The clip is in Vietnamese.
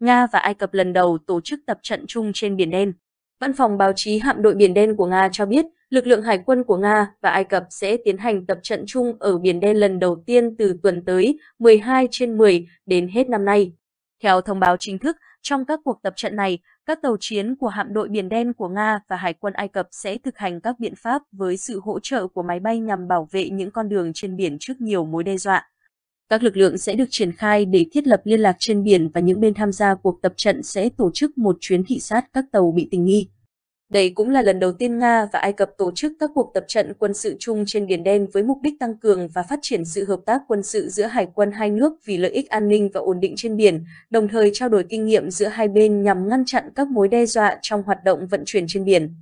Nga và Ai Cập lần đầu tổ chức tập trận chung trên Biển Đen. Văn phòng báo chí hạm đội Biển Đen của Nga cho biết, lực lượng hải quân của Nga và Ai Cập sẽ tiến hành tập trận chung ở Biển Đen lần đầu tiên từ tuần tới 12 trên 10 đến hết năm nay. Theo thông báo chính thức, trong các cuộc tập trận này, các tàu chiến của hạm đội Biển Đen của Nga và Hải quân Ai Cập sẽ thực hành các biện pháp với sự hỗ trợ của máy bay nhằm bảo vệ những con đường trên biển trước nhiều mối đe dọa. Các lực lượng sẽ được triển khai để thiết lập liên lạc trên biển và những bên tham gia cuộc tập trận sẽ tổ chức một chuyến thị sát các tàu bị tình nghi. Đây cũng là lần đầu tiên Nga và Ai Cập tổ chức các cuộc tập trận quân sự chung trên Biển Đen với mục đích tăng cường và phát triển sự hợp tác quân sự giữa hải quân hai nước vì lợi ích an ninh và ổn định trên biển, đồng thời trao đổi kinh nghiệm giữa hai bên nhằm ngăn chặn các mối đe dọa trong hoạt động vận chuyển trên biển.